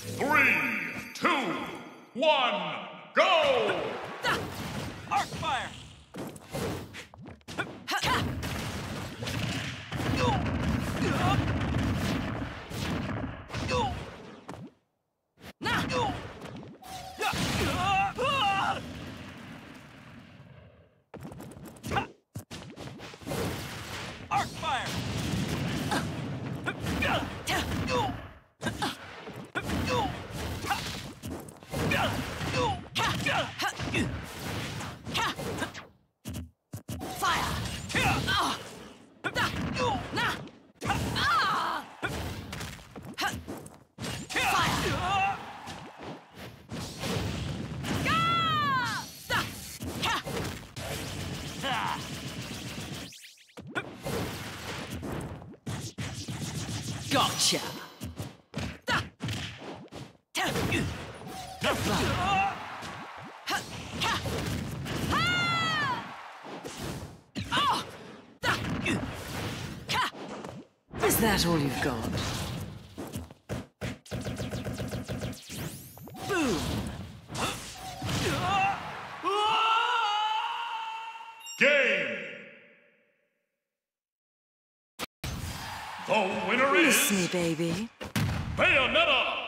Three, two, one, go! Arcfire! Arc Gotcha. Is that all you've got? Boom! Game! The winner Miss me, baby. Bayonetta